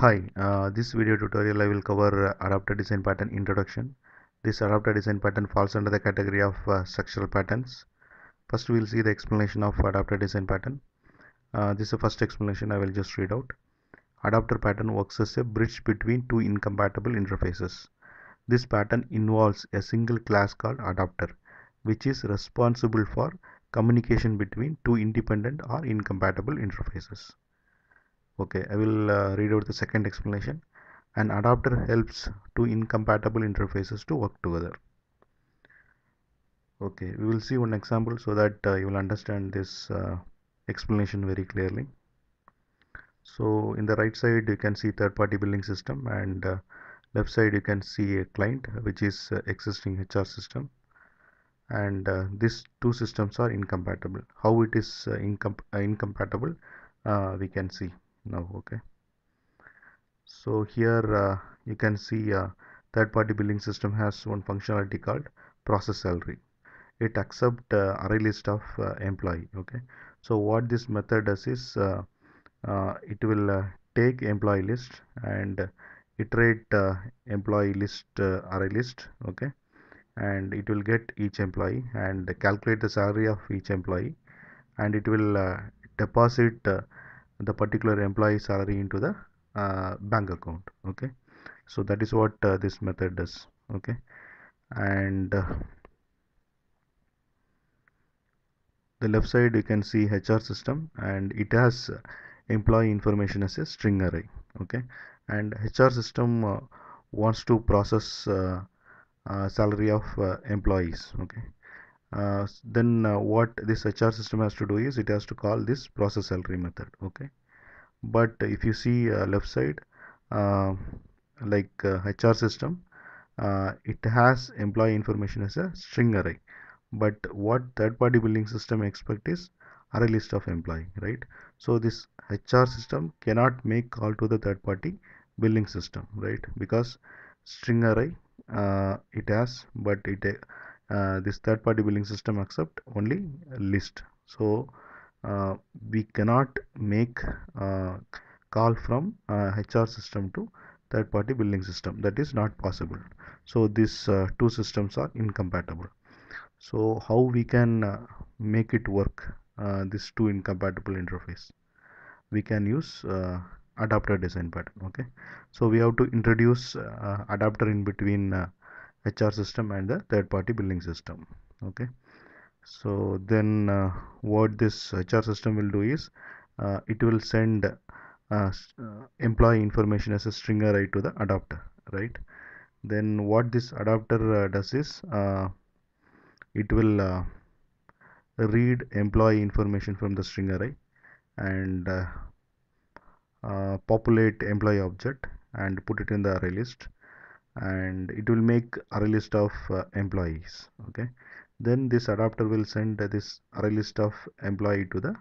Hi, uh, this video tutorial I will cover uh, adapter design pattern introduction. This adapter design pattern falls under the category of uh, structural patterns. First we will see the explanation of adapter design pattern. Uh, this is the first explanation I will just read out. Adapter pattern works as a bridge between two incompatible interfaces. This pattern involves a single class called adapter which is responsible for communication between two independent or incompatible interfaces okay i will uh, read out the second explanation. An adapter helps two incompatible interfaces to work together. Okay we will see one example so that uh, you will understand this uh, explanation very clearly. So in the right side you can see third party billing system and uh, left side you can see a client which is uh, existing hr system. And uh, these two systems are incompatible. How it is incom incompatible we can see now okay. So here uh, you can see uh, third party billing system has one functionality called process salary. It accept uh, array list of uh, employee okay? So what this method does is uh, uh, it will take employee list and iterate employee list array list okay? And it will get each employee and calculate the salary of each employee. And it will deposit the particular employee salary into the uh, bank account okay? So that is what uh, this method does okay? And uh, the left side you can see HR system and it has employee information as a string array okay? And HR system uh, wants to process uh, uh, salary of employees okay uh, then uh, what this HR system has to do is it has to call this process salary method okay? But if you see uh, left side uh, like HR uh, system it has employee information as a string array. But what third party billing system expect is array list of employee right? So this HR system cannot make call to the third party billing system right? Because string array it has but it uh, this third party billing system accept only list. So uh, we cannot make uh, call from HR uh, system to third party billing system. That is not possible. So these uh, two systems are incompatible. So how we can uh, make it work this two incompatible interface? We can use adapter design pattern okay? So we have to introduce adapter in between HR system and the third party billing system. Okay. So then uh, what this HR system will do is uh, it will send uh, uh, employee information as a string array to the adapter right? Then what this adapter uh, does is uh, it will read employee information from the string array and populate employee object and put it in the array list and it will make array list of employees okay? Then this adapter will send this array list of employee to the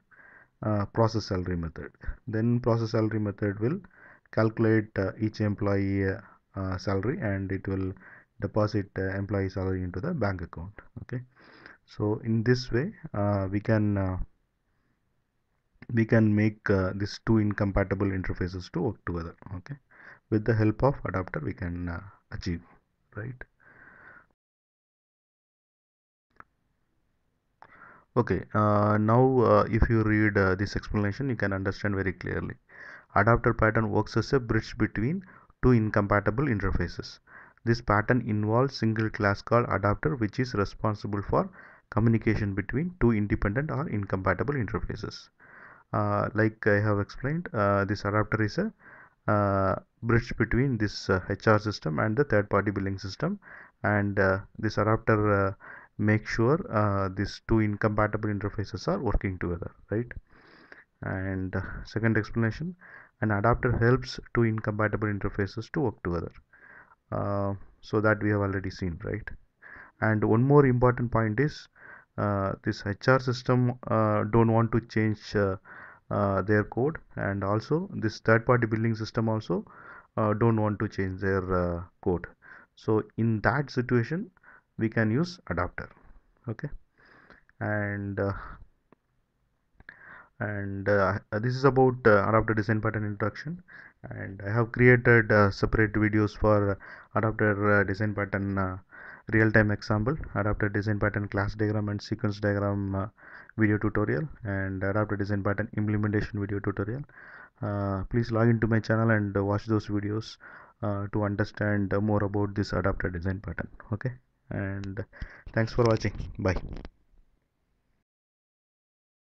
uh, process salary method. Then process salary method will calculate uh, each employee uh, uh salary and it will deposit uh, employee salary into the bank account okay? So in this way uh, we can we can make these two incompatible interfaces to work together okay with the help of adapter we can achieve right? Okay uh, now uh, if you read uh, this explanation you can understand very clearly. Adapter pattern works as a bridge between two incompatible interfaces. This pattern involves single class called adapter which is responsible for communication between two independent or incompatible interfaces. Uh, like I have explained uh, this adapter is a uh, bridge between this HR system and the third party billing system. And this adapter make sure uh, these two incompatible interfaces are working together right? And uh, second explanation an adapter helps two incompatible interfaces to work together. Uh, so that we have already seen right? And one more important point is uh, this HR system uh, don't want to change uh, their code. And also this third party billing system also don't want to change their code. So in that situation we can use adapter. Okay? And uh, and uh, this is about uh, adapter design pattern introduction. And I have created uh, separate videos for adapter uh, design pattern uh, real-time example adapter design pattern class diagram and sequence diagram uh, video tutorial and adapter design pattern implementation video tutorial. Uh, please log into my channel and watch those videos uh, to understand more about this adapter design pattern okay? And thanks for watching. Bye